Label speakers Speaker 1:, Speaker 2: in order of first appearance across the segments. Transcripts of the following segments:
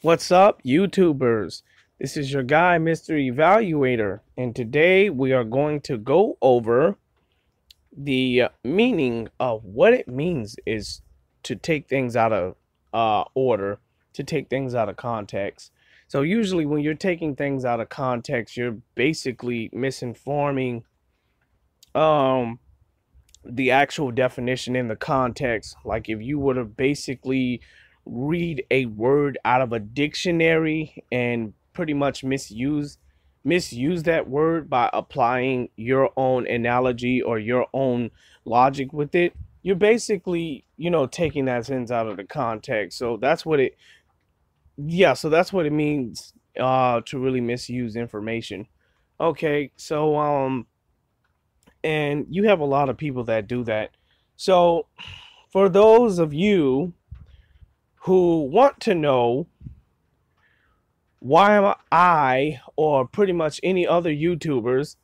Speaker 1: What's up, YouTubers? This is your guy, Mr. Evaluator, and today we are going to go over the meaning of what it means is to take things out of uh, order, to take things out of context. So usually when you're taking things out of context, you're basically misinforming um the actual definition in the context. Like if you were to basically read a word out of a dictionary and pretty much misuse misuse that word by applying your own analogy or your own logic with it you're basically you know taking that sentence out of the context. So that's what it yeah so that's what it means uh to really misuse information. Okay so um and you have a lot of people that do that. So for those of you who want to know why am I or pretty much any other YouTubers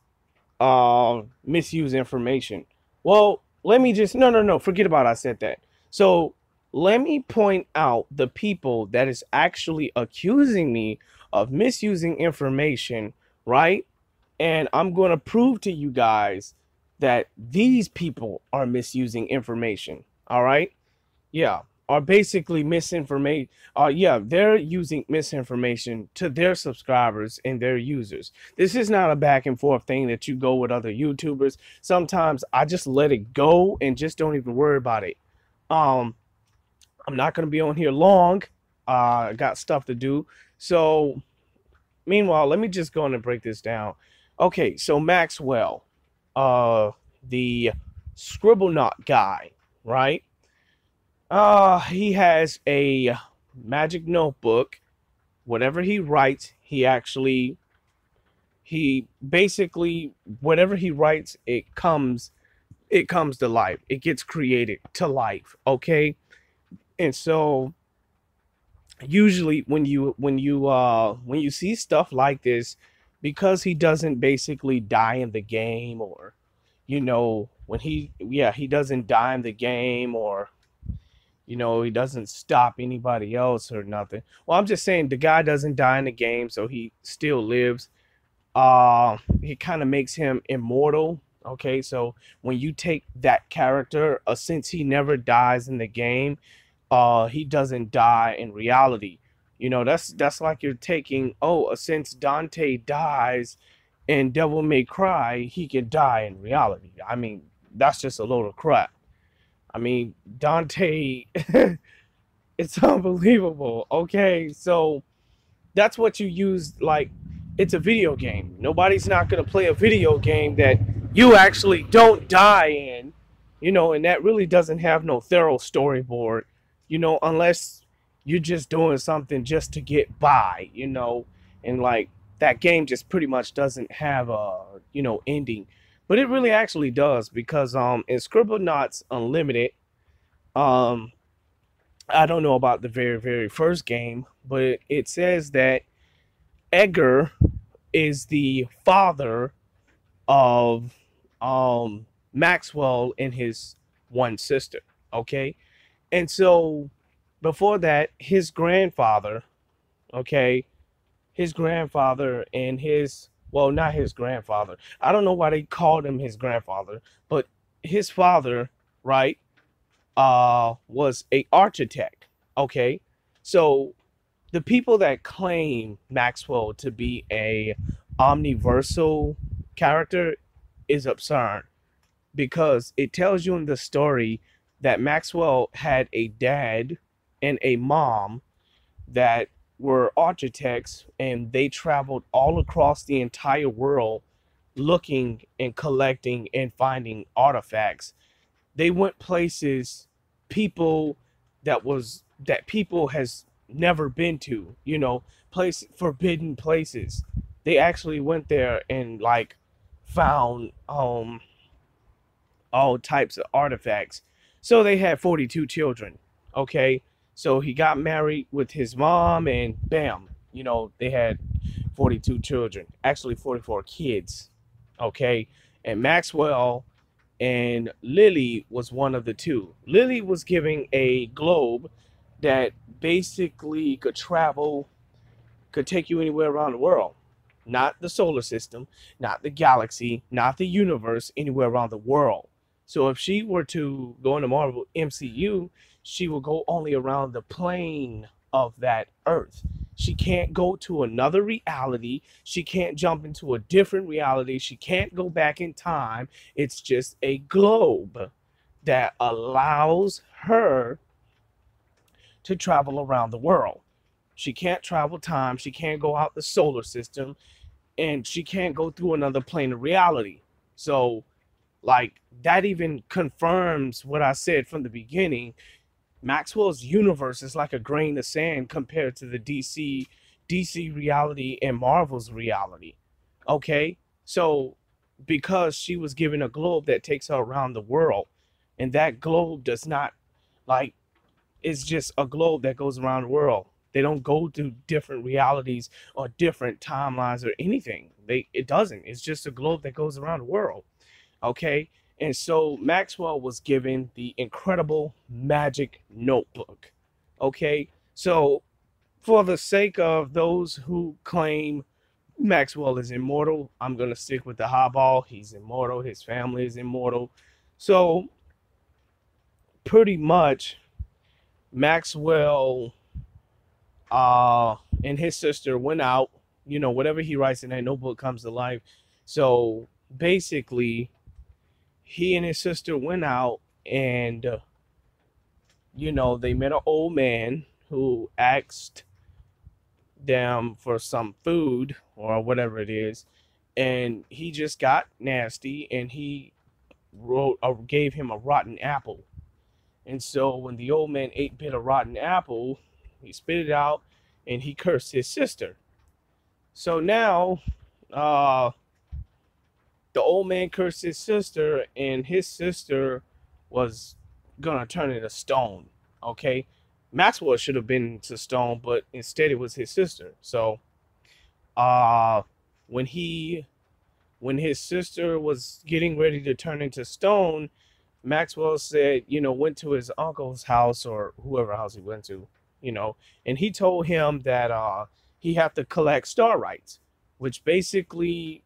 Speaker 1: uh, misuse information. Well, let me just no no no forget about I said that. So let me point out the people that is actually accusing me of misusing information, right? And I'm going to prove to you guys that these people are misusing information. All right? Yeah are basically misinformation. Uh, yeah, they're using misinformation to their subscribers and their users. This is not a back and forth thing that you go with other YouTubers. Sometimes I just let it go and just don't even worry about it. Um, I'm not gonna be on here long. Uh, got stuff to do. So, meanwhile, let me just go on and break this down. Okay, so Maxwell, uh, the Scribblenauts guy, right? Uh, he has a magic notebook. Whatever he writes, he actually he basically whatever he writes, it comes it comes to life. It gets created to life, okay? And so usually when you when you uh when you see stuff like this because he doesn't basically die in the game or you know when he yeah he doesn't die in the game or you know, he doesn't stop anybody else or nothing. Well, I'm just saying the guy doesn't die in the game, so he still lives. Uh, he kind of makes him immortal. Okay, so when you take that character, uh, since he never dies in the game, uh, he doesn't die in reality. You know, that's that's like you're taking, oh, uh, since Dante dies in Devil May Cry, he can die in reality. I mean, that's just a load of crap. I mean, Dante, it's unbelievable. Okay, so that's what you use. Like, it's a video game. Nobody's not going to play a video game that you actually don't die in, you know, and that really doesn't have no thorough storyboard, you know, unless you're just doing something just to get by, you know, and like that game just pretty much doesn't have a, you know, ending. But it really actually does because um in Scribblenauts Unlimited, um I don't know about the very very first game, but it says that Edgar is the father of um Maxwell and his one sister, okay? And so before that, his grandfather, okay, his grandfather and his well, not his grandfather. I don't know why they called him his grandfather, but his father, right, uh, was a architect. Okay, so the people that claim Maxwell to be a omniversal character is absurd because it tells you in the story that Maxwell had a dad and a mom that were architects and they traveled all across the entire world looking and collecting and finding artifacts. They went places people that was that people has never been to, you know, place forbidden places. They actually went there and like found um all types of artifacts. So they had 42 children, okay? So he got married with his mom, and bam, you know, they had 42 children, actually 44 kids. Okay. And Maxwell and Lily was one of the two. Lily was giving a globe that basically could travel, could take you anywhere around the world. Not the solar system, not the galaxy, not the universe, anywhere around the world. So if she were to go into Marvel MCU, she will go only around the plane of that earth. She can't go to another reality. She can't jump into a different reality. She can't go back in time. It's just a globe that allows her to travel around the world. She can't travel time. She can't go out the solar system. And she can't go through another plane of reality. So, like, that even confirms what I said from the beginning Maxwell's universe is like a grain of sand compared to the DC DC reality and Marvel's reality. Okay? So because she was given a globe that takes her around the world and that globe does not like it's just a globe that goes around the world. They don't go to different realities or different timelines or anything. They it doesn't. It's just a globe that goes around the world. Okay? And so Maxwell was given the incredible magic notebook. Okay, so for the sake of those who claim Maxwell is immortal, I'm going to stick with the highball. He's immortal, his family is immortal. So, pretty much, Maxwell uh, and his sister went out. You know, whatever he writes in that notebook comes to life. So, basically, he and his sister went out and uh, you know they met an old man who asked them for some food or whatever it is. And he just got nasty and he wrote or gave him a rotten apple. And so when the old man ate bit of rotten apple he spit it out and he cursed his sister. So now uh the old man cursed his sister, and his sister was gonna turn into stone. Okay, Maxwell should have been to stone, but instead it was his sister. So, uh, when he, when his sister was getting ready to turn into stone, Maxwell said, you know, went to his uncle's house or whoever house he went to, you know, and he told him that uh he had to collect Starites, which basically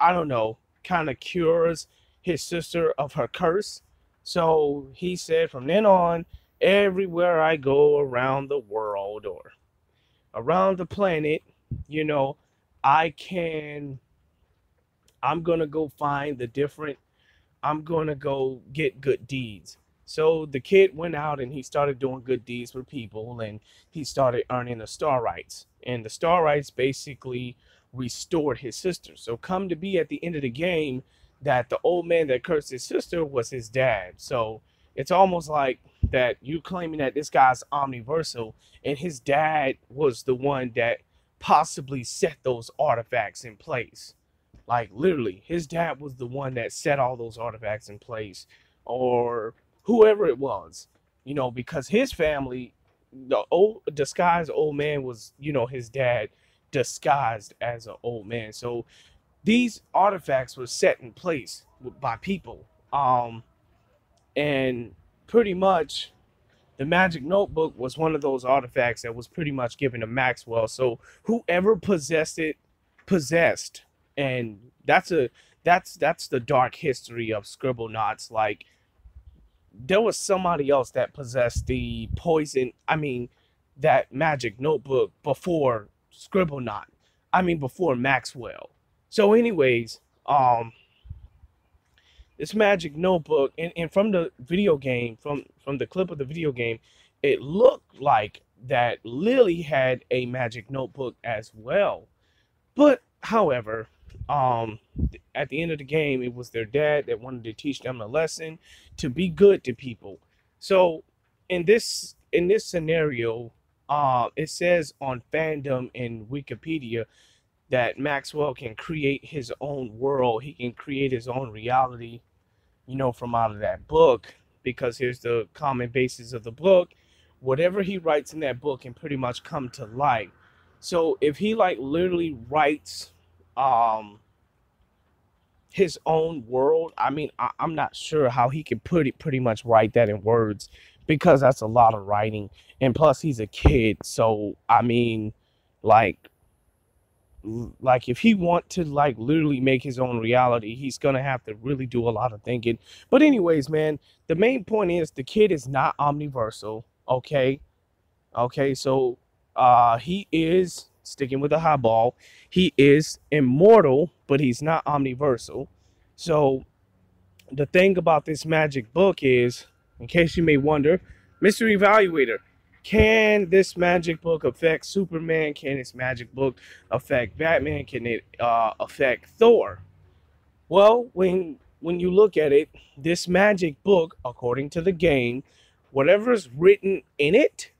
Speaker 1: I don't know, kind of cures his sister of her curse. So he said, from then on, everywhere I go around the world or around the planet, you know, I can, I'm going to go find the different, I'm going to go get good deeds. So the kid went out and he started doing good deeds for people and he started earning the Starites. And the Starites basically restored his sister. So come to be at the end of the game that the old man that cursed his sister was his dad. So it's almost like that you claiming that this guy's omniversal and his dad was the one that possibly set those artifacts in place. Like literally, his dad was the one that set all those artifacts in place or whoever it was. You know, because his family the old disguised old man was, you know, his dad disguised as an old man. So these artifacts were set in place by people. Um, and pretty much the magic notebook was one of those artifacts that was pretty much given to Maxwell. So whoever possessed it possessed. And that's a that's that's the dark history of scribble Scribblenauts. Like there was somebody else that possessed the poison, I mean, that magic notebook before Scribblenaut. I mean before Maxwell. So, anyways, um, this magic notebook, and, and from the video game, from from the clip of the video game, it looked like that Lily had a magic notebook as well. But, however, um, at the end of the game, it was their dad that wanted to teach them a lesson to be good to people. So, in this in this scenario, uh, it says on fandom in Wikipedia that Maxwell can create his own world. He can create his own reality, you know, from out of that book. Because here's the common basis of the book. Whatever he writes in that book can pretty much come to life. So if he like literally writes um his own world, I mean, I, am not sure how he can put it pretty much write that in words because that's a lot of writing. And plus, he's a kid. So, I mean, like, like if he want to like literally make his own reality he's gonna have to really do a lot of thinking but anyways man the main point is the kid is not omniversal okay okay so uh he is sticking with the high ball he is immortal but he's not omniversal so the thing about this magic book is in case you may wonder Mr. Evaluator can this magic book affect Superman? Can this magic book affect Batman? Can it uh, affect Thor? Well, when when you look at it, this magic book, according to the game, whatever is written in it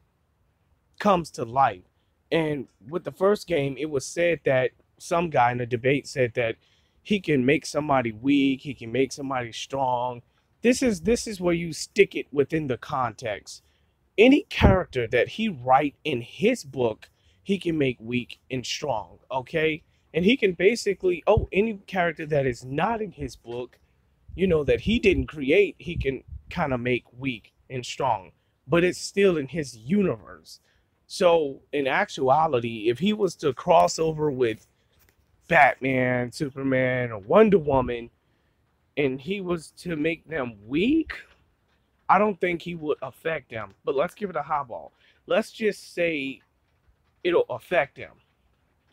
Speaker 1: comes to life. And with the first game, it was said that some guy in a debate said that he can make somebody weak, he can make somebody strong. This is this is where you stick it within the context any character that he write in his book, he can make weak and strong, okay? And he can basically, oh, any character that is not in his book, you know, that he didn't create, he can kind of make weak and strong, but it's still in his universe. So, in actuality, if he was to cross over with Batman, Superman, or Wonder Woman, and he was to make them weak, I don't think he would affect them. But let's give it a high ball. Let's just say it'll affect them.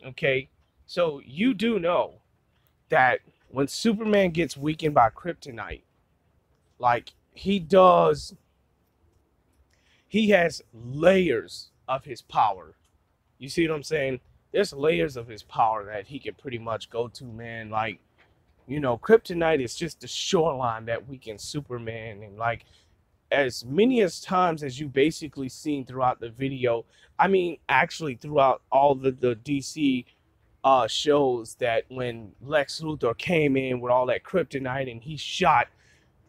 Speaker 1: Okay? So you do know that when Superman gets weakened by kryptonite, like he does, he has layers of his power. You see what I'm saying? There's layers of his power that he can pretty much go to, man. Like, you know, kryptonite is just the shoreline that weakens Superman. And like, as many as times as you basically seen throughout the video i mean actually throughout all the, the dc uh, shows that when lex luthor came in with all that kryptonite and he shot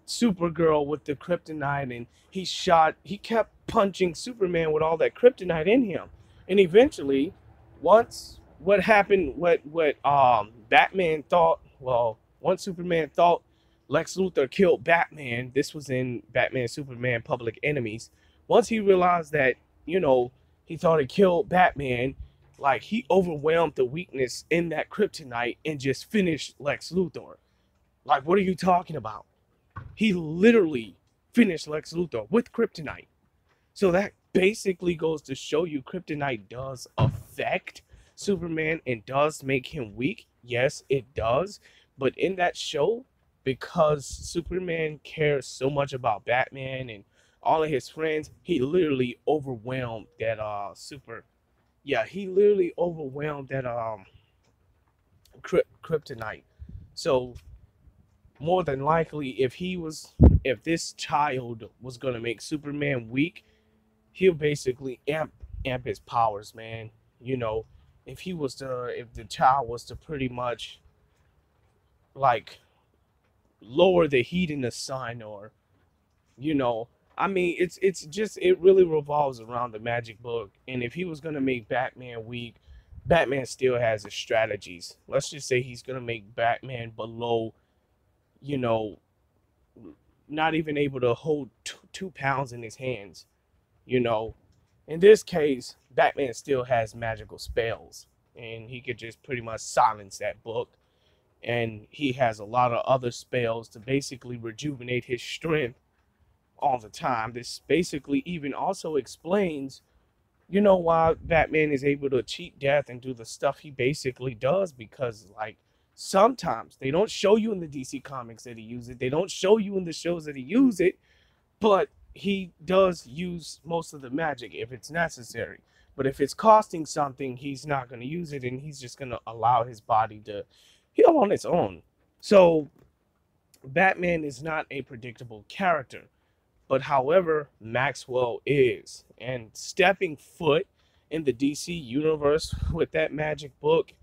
Speaker 1: supergirl with the kryptonite and he shot he kept punching superman with all that kryptonite in him and eventually once what happened what what um batman thought well once superman thought Lex Luthor killed Batman. This was in Batman Superman Public Enemies. Once he realized that, you know, he thought he killed Batman, like he overwhelmed the weakness in that kryptonite and just finished Lex Luthor. Like, what are you talking about? He literally finished Lex Luthor with kryptonite. So that basically goes to show you kryptonite does affect Superman and does make him weak. Yes, it does. But in that show, because Superman cares so much about Batman and all of his friends, he literally overwhelmed that uh super yeah, he literally overwhelmed that um kryptonite. So more than likely if he was if this child was to make Superman weak, he'll basically amp amp his powers, man. You know, if he was to if the child was to pretty much like lower the heat in the sun or you know i mean it's it's just it really revolves around the magic book. And if he was going to make batman weak batman still has his strategies. Let's just say he's going to make batman below you know not even able to hold two, two pounds in his hands you know. In this case batman still has magical spells and he could just pretty much silence that book and he has a lot of other spells to basically rejuvenate his strength all the time. This basically even also explains, you know, why Batman is able to cheat death and do the stuff he basically does because, like, sometimes they don't show you in the DC comics that he uses it, they don't show you in the shows that he uses it, but he does use most of the magic if it's necessary. But if it's costing something, he's not going to use it and he's just going to allow his body to heal on its own. So Batman is not a predictable character. But however, Maxwell is. And stepping foot in the DC universe with that magic book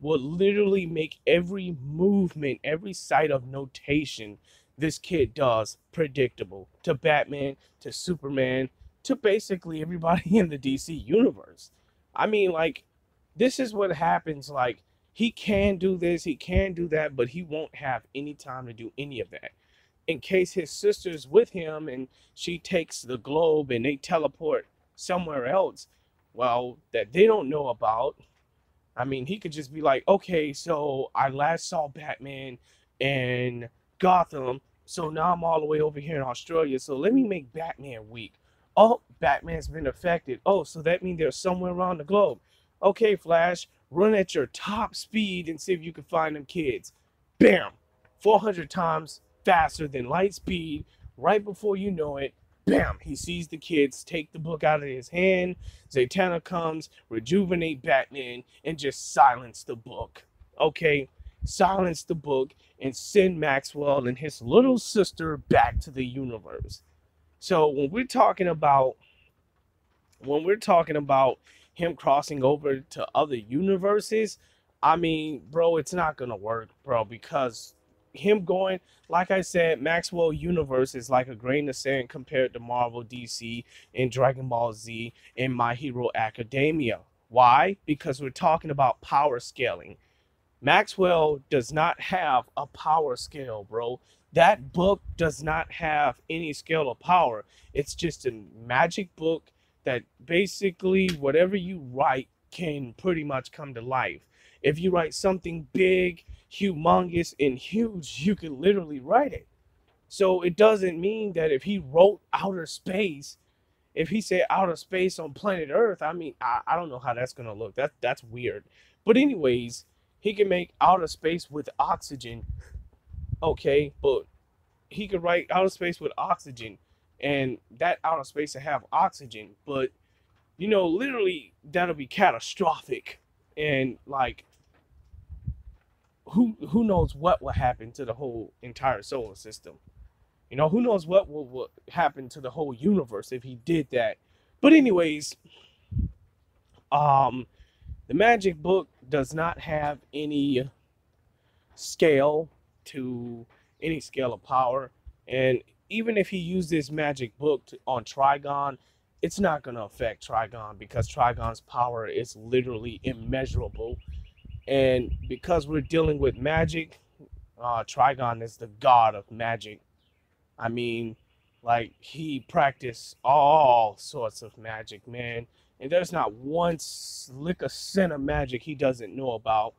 Speaker 1: will literally make every movement, every site of notation this kid does predictable to Batman, to Superman, to basically everybody in the DC universe. I mean, like, this is what happens, like, he can do this, he can do that, but he won't have any time to do any of that. in case his sister's with him and she takes the globe and they teleport somewhere else, well, that they don't know about. I mean, he could just be like, okay, so I last saw Batman in Gotham, so now I'm all the way over here in Australia, so let me make Batman weak. Oh, Batman's been affected. Oh, so that means they're somewhere around the globe. Okay, Flash, run at your top speed and see if you can find them kids. Bam! 400 times faster than light speed. Right before you know it, bam! He sees the kids, take the book out of his hand. Zatanna comes, rejuvenate Batman, and just silence the book. Okay, silence the book and send Maxwell and his little sister back to the universe. So when we're talking about when we're talking about him crossing over to other universes, I mean, bro, it's not gonna work, bro, because him going, like I said, Maxwell universe is like a grain of sand compared to Marvel, DC, and Dragon Ball Z and My Hero Academia. Why? Because we're talking about power scaling. Maxwell does not have a power scale, bro. That book does not have any scale of power. It's just a magic book that basically whatever you write can pretty much come to life. If you write something big, humongous, and huge, you can literally write it. So it doesn't mean that if he wrote outer space, if he said outer space on planet Earth, I mean, I, I don't know how that's gonna look. That that's weird. But anyways, he can make outer space with oxygen. Okay, but he could write outer space with oxygen, and that outer space to have oxygen. But you know, literally, that'll be catastrophic, and like, who who knows what will happen to the whole entire solar system? You know, who knows what will, will happen to the whole universe if he did that. But anyways, um, the magic book does not have any scale to any scale of power. And even if he used this magic book to, on Trigon, it's not going to affect Trigon because Trigon's power is literally immeasurable. And because we're dealing with magic, uh, Trigon is the god of magic. I mean, like, he practiced all sorts of magic, man. And there's not one lick of cent of magic he doesn't know about.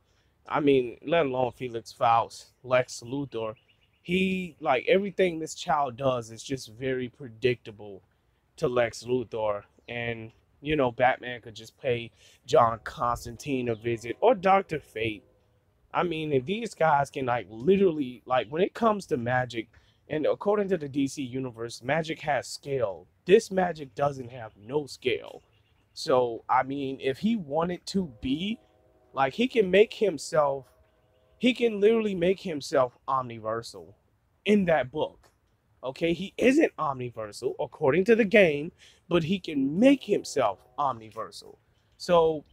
Speaker 1: I mean, let alone Felix Faust, Lex Luthor. He, like, everything this child does is just very predictable to Lex Luthor. And, you know, Batman could just pay John Constantine a visit or Dr. Fate. I mean, if these guys can, like, literally, like, when it comes to magic, and according to the DC universe, magic has scale. This magic doesn't have no scale. So, I mean, if he wanted to be, like, he can make himself, he can literally make himself omniversal in that book. Okay, he isn't omniversal according to the game, but he can make himself omniversal. So,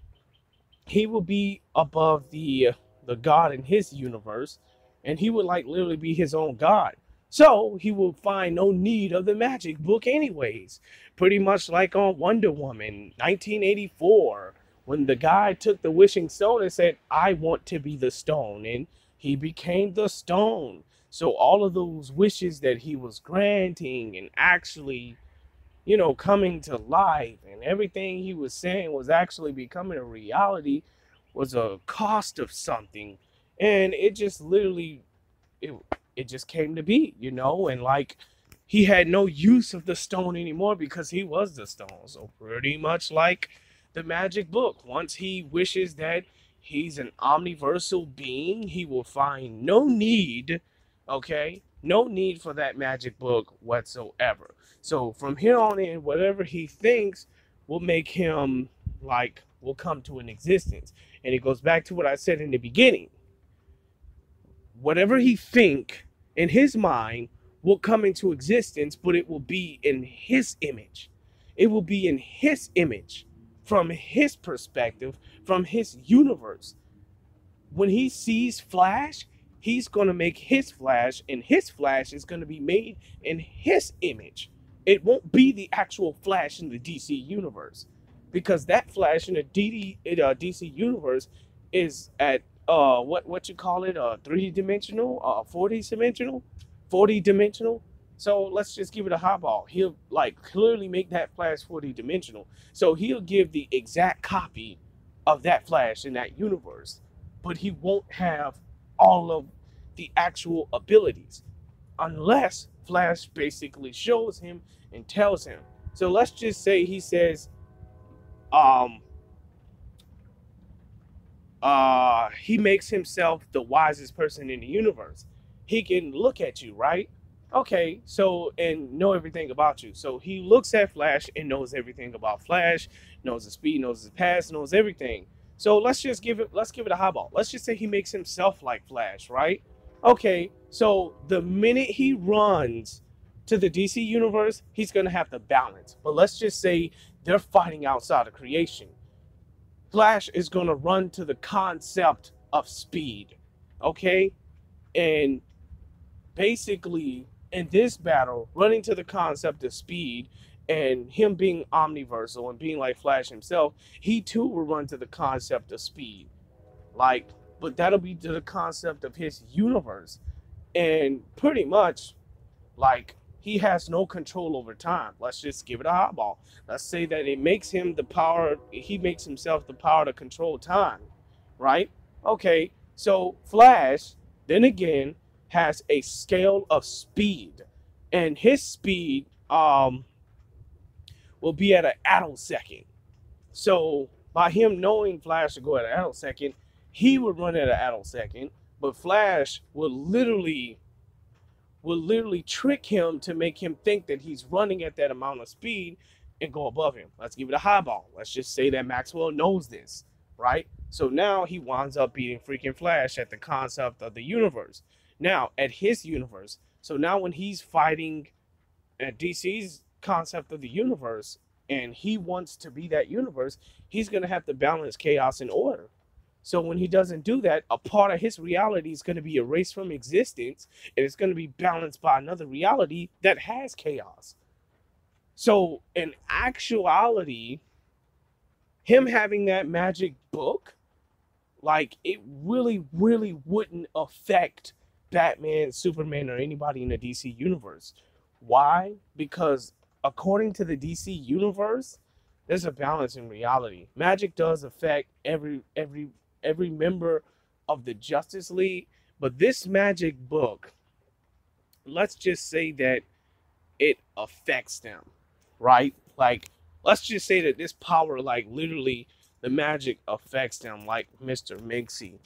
Speaker 1: he will be above the the god in his universe, and he would like literally be his own god. So he will find no need of the magic book, anyways. Pretty much like on Wonder Woman 1984, when the guy took the wishing stone and said, I want to be the stone. And he became the stone. So all of those wishes that he was granting and actually, you know, coming to life and everything he was saying was actually becoming a reality was a cost of something. And it just literally, it, it just came to be, you know, and like he had no use of the stone anymore because he was the stone. So pretty much like the magic book. Once he wishes that he's an omniversal being, he will find no need, okay? No need for that magic book whatsoever. So from here on in, whatever he thinks will make him like will come to an existence. And it goes back to what I said in the beginning. Whatever he think in his mind will come into existence, but it will be in his image. It will be in his image, from his perspective, from his universe. When he sees Flash, he's going to make his Flash, and his Flash is going to be made in his image. It won't be the actual Flash in the DC universe because that Flash in the DD, uh, DC universe is at uh what what you call it uh three dimensional uh four dimensional 40 dimensional. So let's just give it a highball. He'll like clearly make that flash 40 dimensional. So he'll give the exact copy of that flash in that universe, but he won't have all of the actual abilities unless Flash basically shows him and tells him. So let's just say he says, um, uh, he makes himself the wisest person in the universe. He can look at you, right? Okay, so and know everything about you. So he looks at Flash and knows everything about Flash, knows his speed, knows his past, knows everything. So let's just give it let's give it a highball. Let's just say he makes himself like Flash, right? Okay, so the minute he runs to the DC universe, he's gonna have to balance. But let's just say they're fighting outside of creation. Flash is gonna run to the concept of speed. Okay? And basically in this battle, running to the concept of speed and him being omniversal and being like Flash himself, he too will run to the concept of speed. Like, but that'll be to the concept of his universe. And pretty much, like, he has no control over time. Let's just give it a hot ball. Let's say that it makes him the power, he makes himself the power to control time, right? Okay, so Flash, then again, has a scale of speed. And his speed um, will be at an attosecond. So by him knowing Flash to go at an attosecond, he would run at an attosecond, but Flash will literally will literally trick him to make him think that he's running at that amount of speed and go above him. Let's give it a high ball. Let's just say that Maxwell knows this, right? So now he winds up beating freaking Flash at the concept of the universe. Now, at his universe, so now when he's fighting at DC's concept of the universe and he wants to be that universe, he's going to have to balance chaos and order. So when he doesn't do that, a part of his reality is going to be erased from existence and it's going to be balanced by another reality that has chaos. So in actuality, him having that magic book, like it really, really wouldn't affect Batman, Superman, or anybody in the DC universe. Why? Because according to the DC universe, there's a balance in reality. Magic does affect every every every member of the Justice League, but this magic book, let's just say that it affects them, right? Like, let's just say that this power, like, literally, the magic affects them, like Mr. Minxie.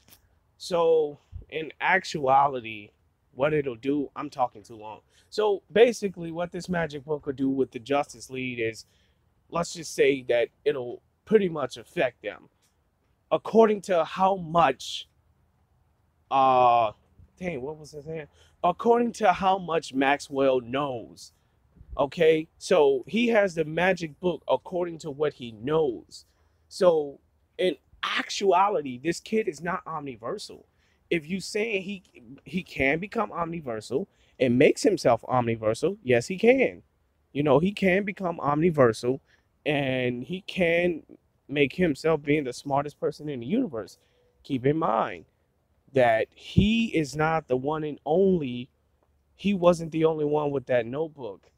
Speaker 1: So, in actuality, what it'll do, I'm talking too long. So, basically, what this magic book will do with the Justice League is, let's just say that it'll pretty much affect them according to how much uh dang what was his name? According to how much maxwell knows okay? So he has the magic book according to what he knows. So in actuality this kid is not omniversal. If you say he he can become omniversal and makes himself omniversal yes he can. You know he can become omniversal and he can make himself being the smartest person in the universe. Keep in mind that he is not the one and only, he wasn't the only one with that notebook.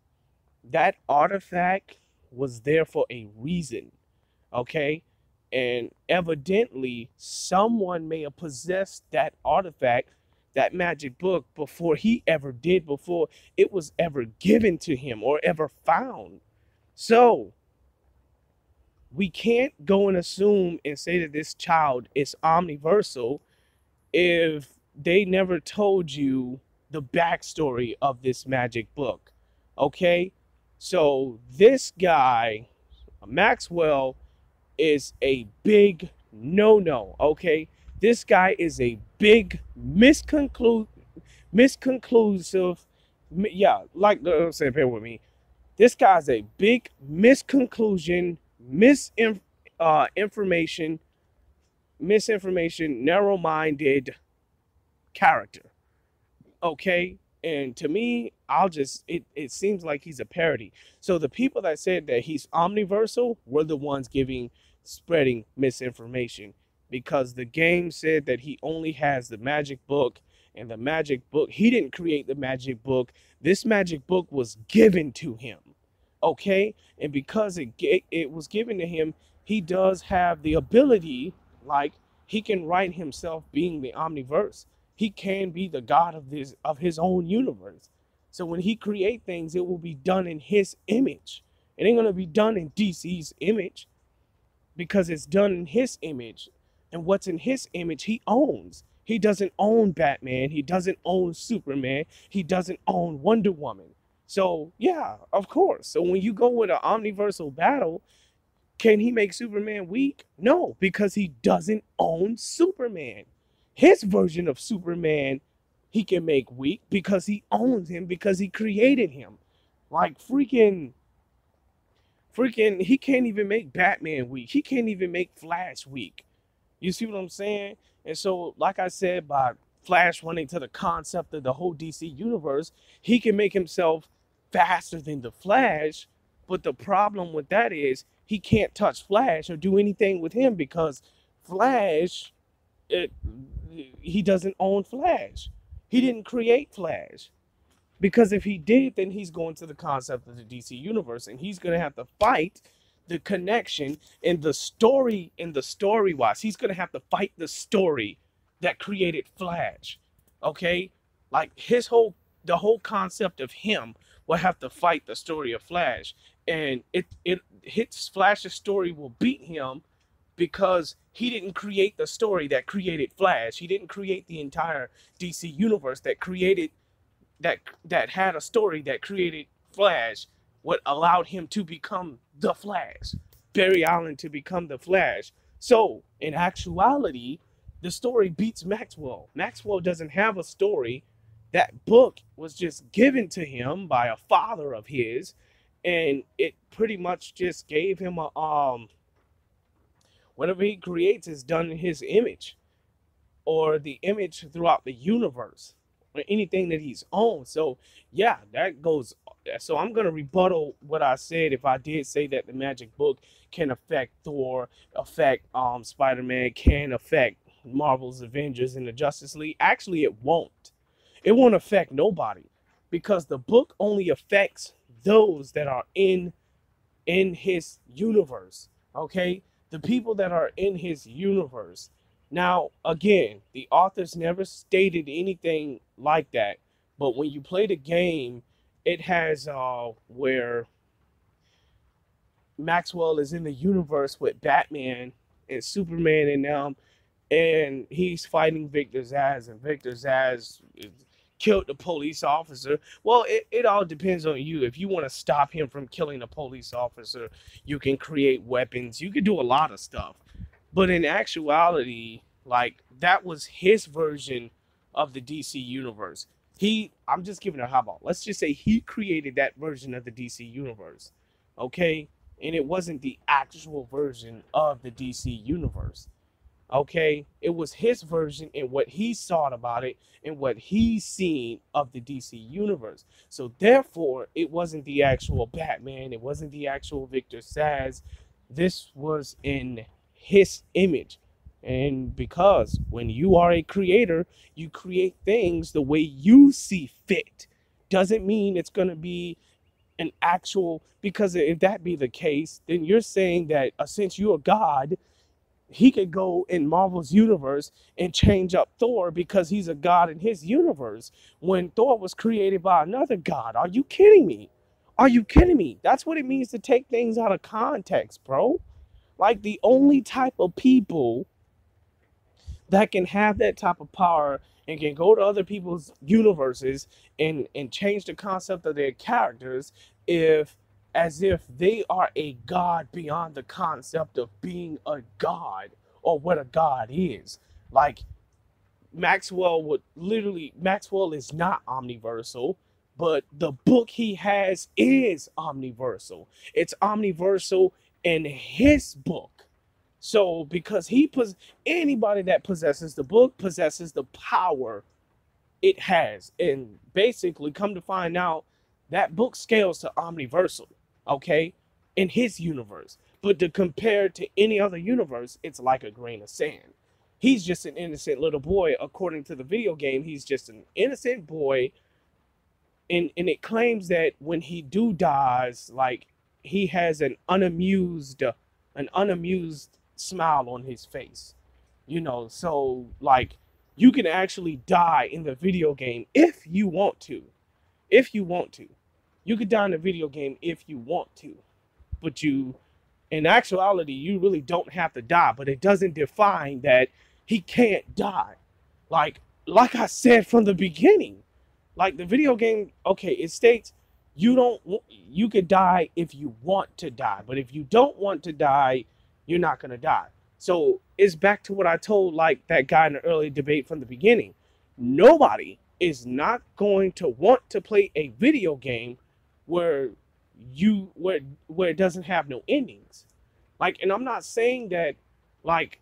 Speaker 1: That artifact was there for a reason, okay? And evidently, someone may have possessed that artifact, that magic book, before he ever did, before it was ever given to him or ever found. So, we can't go and assume and say that this child is omniversal if they never told you the backstory of this magic book. Okay? So this guy, Maxwell, is a big no no. Okay? This guy is a big misconclusive, misconclusive, yeah, like uh, I'm saying, bear with me. This guy's a big misconclusion misinformation, uh, information, misinformation, narrow-minded character. Okay, and to me, I'll just it it seems like he's a parody. So the people that said that he's omniversal were the ones giving spreading misinformation because the game said that he only has the magic book And the magic book, he didn't create the magic book. This magic book was given to him. Okay? And because it it was given to him, he does have the ability like he can write himself being the omniverse. He can be the god of this of his own universe. So when he create things, it will be done in his image. It ain't gonna be done in DC's image because it's done in his image. And what's in his image, he owns. He doesn't own Batman. He doesn't own Superman. He doesn't own Wonder Woman. So, yeah, of course. So when you go with an omniversal battle, can he make Superman weak? No, because he doesn't own Superman. His version of Superman, he can make weak because he owns him, because he created him. Like freaking freaking he can't even make Batman weak. He can't even make Flash weak. You see what I'm saying? And so, like I said, by Flash running to the concept of the whole DC universe, he can make himself faster than the Flash. But the problem with that is he can't touch Flash or do anything with him because Flash, it, he doesn't own Flash. He mm-hmm. didn't create Flash. Because if he did, then he's going to the concept of the DC universe and he's going to have to fight the connection in the story in the story wise. He's going to have to fight the story that created Flash. Okay? Like his whole the whole concept of him will have to fight the story of Flash and it it hits Flash's story will beat him because he didn't create the story that created Flash. He didn't create the entire DC universe that created that that had a story that created Flash, what allowed him to become the Flash, Barry Allen to become the Flash. So in actuality, the story beats Maxwell. Maxwell doesn't have a story. That book was just given to him by a father of his, and it pretty much just gave him a um whatever he creates is done in his image or the image throughout the universe or anything that he's owned. So yeah, that goes. So I'm gonna rebuttal what I said if I did say that the magic book can affect Thor, affect um Spider-Man, can affect Marvel's Avengers and the Justice League. Actually, it won't. It won't affect nobody because the book only affects those that are in in his universe. Okay, the people that are in his universe now, again, the authors never stated anything like that. But when you play the game, it has uh, where Maxwell is in the universe with Batman and Superman and them, and he's fighting Victor Zsasz, and Victor Zsasz killed the police officer. Well, it, it all depends on you. If you want to stop him from killing a police officer, you can create weapons. You can do a lot of stuff. But in actuality, like that was his version of the DC universe. He, I'm just giving a how about let's just say he created that version of the DC universe, okay? And it wasn't the actual version of the DC universe, okay? It was his version and what he thought about it and what he seen of the DC universe. So therefore, it wasn't the actual Batman. It wasn't the actual Victor Zsasz. This was in his image. And because when you are a creator, you create things the way you see fit. Doesn't mean it's going to be an actual, because if that be the case, then you're saying that uh, since you're God, he could go in Marvel's universe and change up Thor because he's a god in his universe when Thor was created by another god. Are you kidding me? Are you kidding me? That's what it means to take things out of context, bro. Like the only type of people that can have that type of power and can go to other people's universes and and change the concept of their characters if as if they are a god beyond the concept of being a god or what a god is. Like maxwell would literally maxwell is not omniversal but the book he has is omniversal. It's omniversal in his book. So because he pos anybody that possesses the book possesses the power it has. And basically come to find out that book scales to omniversal, okay? In his universe. But to compare to any other universe, it's like a grain of sand. he's just an innocent little boy. According to the video game, he's just an innocent boy. And and it claims that when he do dies, like he has an unamused, an unamused smile on his face. You know, so like you can actually die in the video game if you want to. If you want to. You could die in a video game if you want to. But you in actuality, you really don't have to die, but it doesn't define that he can't die. Like like I said from the beginning, like the video game, okay, it states you don't you could die if you want to die, but if you don't want to die, you're not going to die. So, it's back to what I told like that guy in the early debate from the beginning. Nobody is not going to want to play a video game where you where where it doesn't have no endings. Like, and I'm not saying that like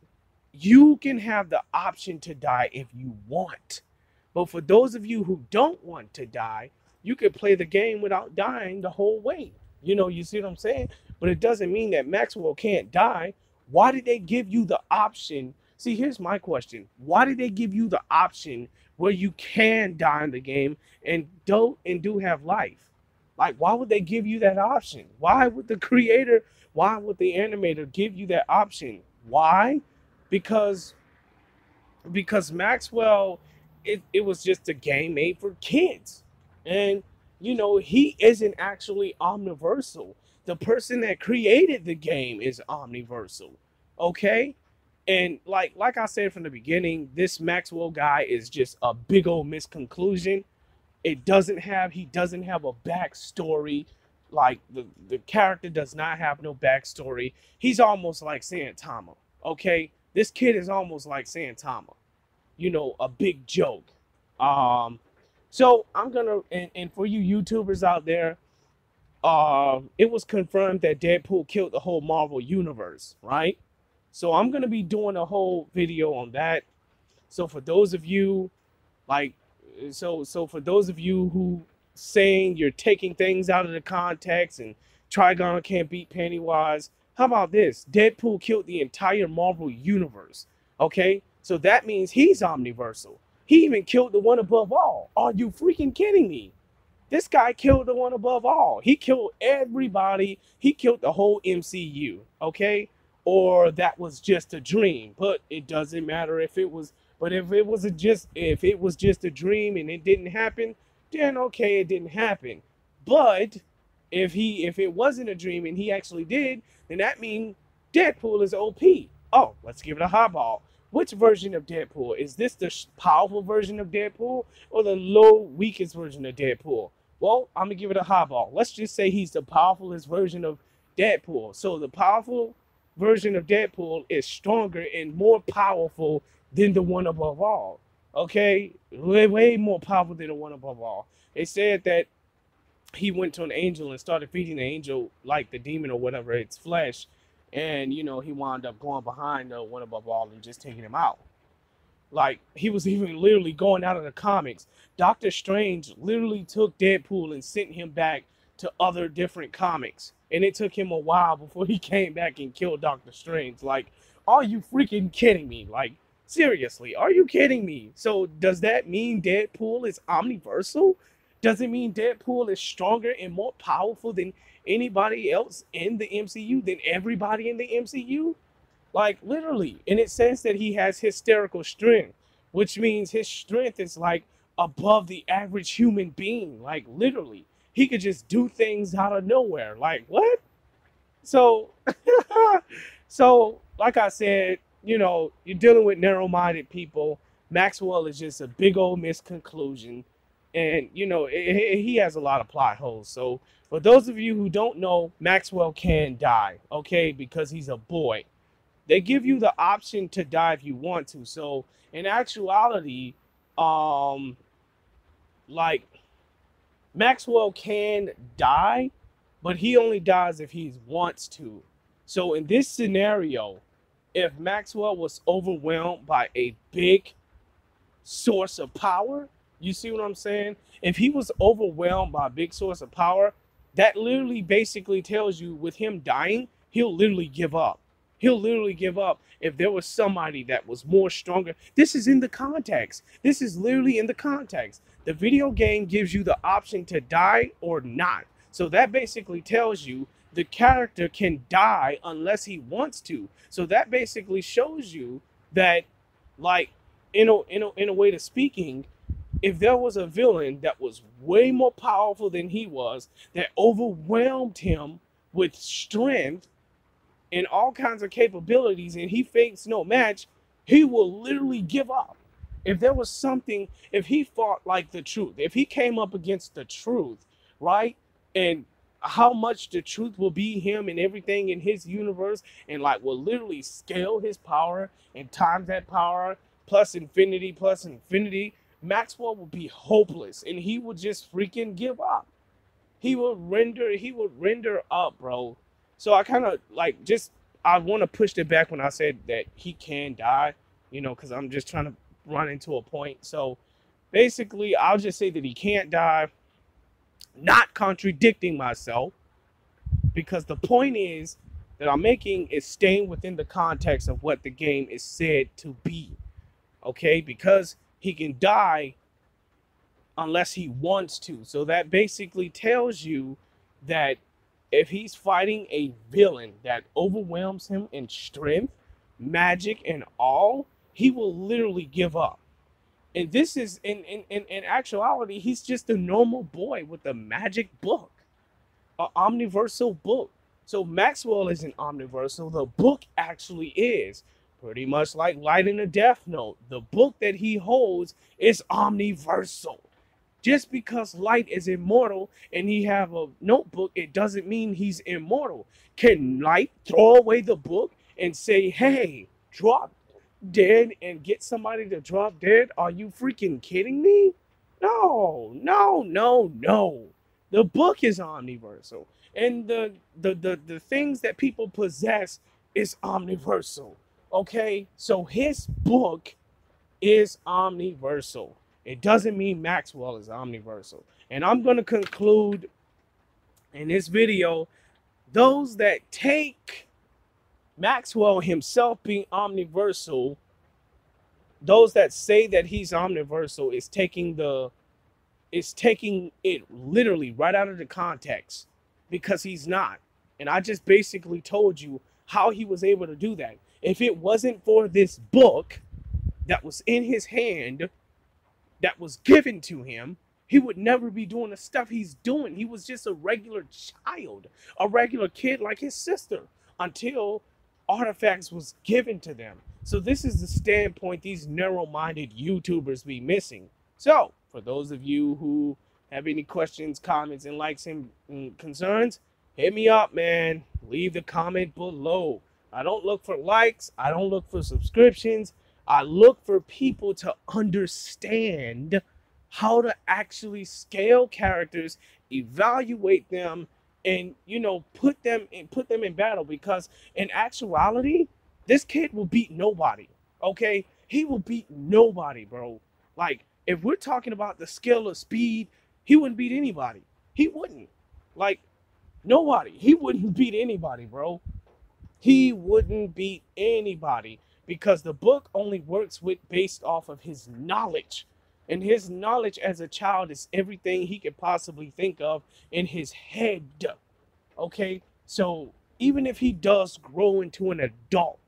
Speaker 1: you can have the option to die if you want. But for those of you who don't want to die, you could play the game without dying the whole way. You know, you see what I'm saying? But it doesn't mean that Maxwell can't die. Why did they give you the option? See, here's my question. Why did they give you the option where you can die in the game and don't and do have life? Like, why would they give you that option? Why would the creator, why would the animator give you that option? Why? Because because Maxwell, it, it was just a game made for kids. And you know, he isn't actually omniversal. The person that created the game is omniversal. Okay? And like like I said from the beginning, this Maxwell guy is just a big old misconclusion. It doesn't have he doesn't have a backstory. Like the, the character does not have no backstory. He's almost like Saitama. Okay? This kid is almost like Saitama. You know, a big joke. Um, so I'm gonna and, and for you YouTubers out there, uh, it was confirmed that Deadpool killed the whole Marvel universe, right? So I'm gonna be doing a whole video on that. So for those of you like so so for those of you who saying you're taking things out of the context and Trigon can't beat Pennywise, how about this? Deadpool killed the entire Marvel universe. Okay? So that means he's omniversal. He even killed the one above all. Are you freaking kidding me? This guy killed the one above all. He killed everybody. He killed the whole MCU, okay? Or that was just a dream. But it doesn't matter if it was but if it was a just if it was just a dream and it didn't happen, then okay, it didn't happen. But if he if it wasn't a dream and he actually did, then that means Deadpool is OP. Oh, let's give it a highball. Which version of Deadpool? Is this the powerful version of Deadpool or the low, weakest version of Deadpool? Well, I'm to give it a highball. Let's just say he's the powerfulest version of Deadpool. So the powerful version of Deadpool is stronger and more powerful than the one above all. Okay? Way, way more powerful than the one above all. They said that he went to an angel and started feeding the angel, like the demon or whatever, its flesh and you know he wound up going behind the one above all and just taking him out. Like he was even literally going out of the comics. Doctor Strange literally took Deadpool and sent him back to other different comics, and it took him a while before he came back and killed Doctor Strange. Like, are you freaking kidding me? Like, seriously, are you kidding me? So does that mean Deadpool is omniversal? Does it mean Deadpool is stronger and more powerful than anybody else in the MCU than everybody in the MCU. Like literally. And it says that he has hysterical strength, which means his strength is like above the average human being. Like literally. He could just do things out of nowhere. Like what? So so like I said, you know, you're dealing with narrow-minded people. Maxwell is just a big old misconclusion and you know it, he has a lot of plot holes. So for those of you who don't know, Maxwell can die, okay, because he's a boy. They give you the option to die if you want to. So in actuality, um, like Maxwell can die, but he only dies if he wants to. So in this scenario, if Maxwell was overwhelmed by a big source of power, you see what I'm saying? If he was overwhelmed by a big source of power, that literally basically tells you with him dying, he'll literally give up. He'll literally give up if there was somebody that was more stronger. This is in the context. This is literally in the context. The video game gives you the option to die or not. So that basically tells you the character can die unless he wants to. So that basically shows you that, like, in a, in a, in a way to speaking, if there was a villain that was way more powerful than he was, that overwhelmed him with strength and all kinds of capabilities, and he faced no match, he will literally give up. If there was something, if he fought like the truth, if he came up against the truth, right? And how much the truth will be him and everything in his universe, and like will literally scale his power and times that power plus infinity plus infinity, Maxwell will be hopeless and he would just freaking give up. He will render, he would render up, bro. So I kind of like just I want to push it back when I said that he can die, you know, because I'm just trying to run into a point. So basically, I'll just say that he can't die, not contradicting myself, because the point is that I'm making is staying within the context of what the game is said to be. Okay, because he can die unless he wants to. So that basically tells you that if he's fighting a villain that overwhelms him in strength, magic, and all, he will literally give up. And this is in in, in, in actuality, he's just a normal boy with a magic book. An omniversal book. So Maxwell isn't omniversal. The book actually is. Pretty much like Light in a Death Note. The book that he holds is omniversal. Just because Light is immortal and he have a notebook, it doesn't mean he's immortal. Can Light throw away the book and say, hey, drop dead and get somebody to drop dead? Are you freaking kidding me? No, no, no, no. The book is omniversal. And the the the, the things that people possess is omniversal. Okay, so his book is omniversal. It doesn't mean Maxwell is omniversal. And I'm going to conclude in this video those that take Maxwell himself being omniversal, those that say that he's omniversal is taking the is taking it literally right out of the context because he's not. And I just basically told you how he was able to do that. If it wasn't for this book that was in his hand, that was given to him, he would never be doing the stuff he's doing. He was just a regular child, a regular kid like his sister, until artifacts was given to them. So this is the standpoint these narrow-minded YouTubers be missing. So, for those of you who have any questions, comments, and likes and, concerns, hit me up, man. Leave the comment below. I don't look for likes. I don't look for subscriptions. I look for people to understand how to actually scale characters, evaluate them, and you know put them in put them in battle because in actuality, this kid will beat nobody. Okay, he will beat nobody, bro. Like if we're talking about the skill of speed, he wouldn't beat anybody. He wouldn't. Like nobody. He wouldn't beat anybody, bro he wouldn't beat anybody because the book only works with based off of his knowledge. And his knowledge as a child is everything he could possibly think of in his head. Okay? So even if he does grow into an adult,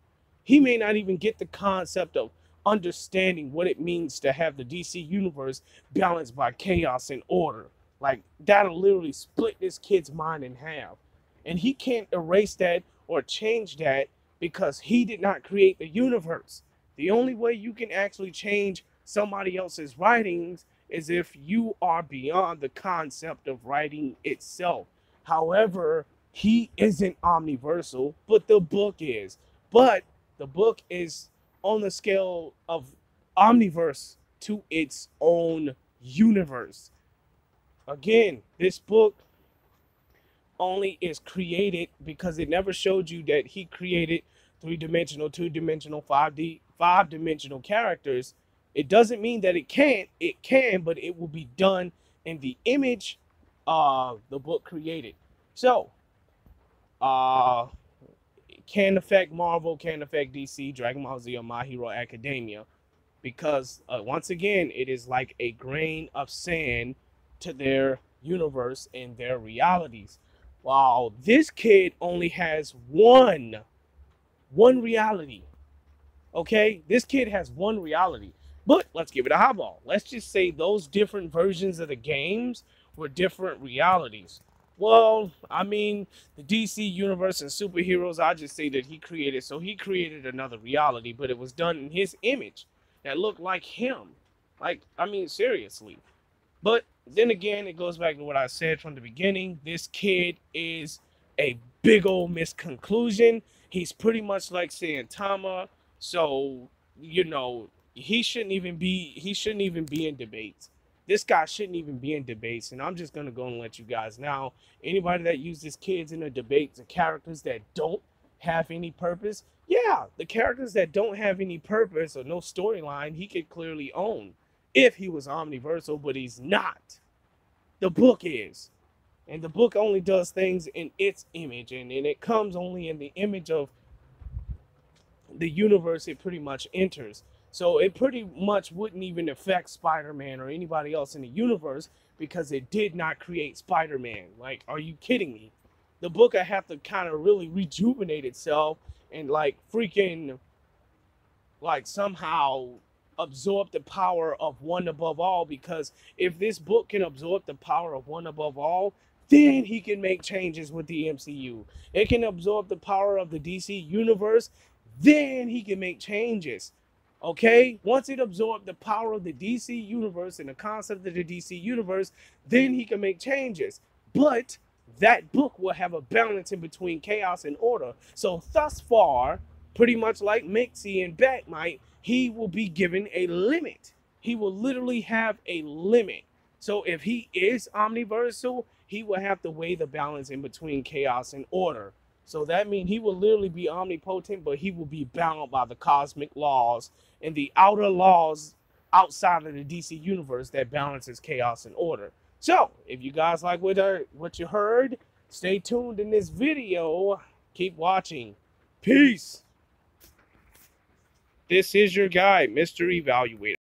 Speaker 1: he may not even get the concept of understanding what it means to have the DC universe balanced by chaos and order. Like that'll literally split this kid's mind in half. And he can't erase that or change that because he did not create the universe. The only way you can actually change somebody else's writings is if you are beyond the concept of writing itself. However, he isn't omniversal, but the book is. But the book is on the scale of omniverse to its own universe. Again, this book only is created because it never showed you that he created three-dimensional, two-dimensional, 5D, five-dimensional characters. It doesn't mean that it can't. It can, but it will be done in the image of the book created. So, uh, can affect Marvel, can affect DC, Dragon Ball Z, or My Hero Academia, because uh, once again, it is like a grain of sand to their universe and their realities. While this kid only has one, one reality. Okay, this kid has one reality. But let's give it a highball. Let's just say those different versions of the games were different realities. Well, I mean, the DC universe and superheroes, I just say that he created. So he created another reality, but it was done in his image that looked like him. Like, I mean, seriously. But then again, it goes back to what I said from the beginning. This kid is a big old misconclusion. He's pretty much like Saitama. So, you know, he shouldn't even be he shouldn't even be in debates. This guy shouldn't even be in debates. And I'm just gonna go and let you guys know. Anybody that uses kids in a debate, the characters that don't have any purpose, yeah, the characters that don't have any purpose or no storyline, he could clearly own if he was omniversal, but he's not. The book is. And the book only does things in its image, and, and it comes only in the image of the universe it pretty much enters. So it pretty much wouldn't even affect Spider Man or anybody else in the universe because it did not create Spider Man. Like, are you kidding me? The book I have to kind of really rejuvenate itself and like freaking like somehow absorb the power of one above all because if this book can absorb the power of one above all then he can make changes with the MCU. It can absorb the power of the DC universe, then he can make changes. Okay? Once it absorbs the power of the DC universe and the concept of the DC universe, then he can make changes. But that book will have a balance in between chaos and order. So thus far, pretty much like Mixie and Bat-Mite, he will be given a limit. He will literally have a limit. So if he is omniversal, he will have to weigh the balance in between chaos and order. So that means he will literally be omnipotent, but he will be bound by the cosmic laws and the outer laws outside of the DC universe that balances chaos and order. So, if you guys like what, uh, what you heard, stay tuned in this video. Keep watching. Peace. This is your guy, Mr. Evaluator.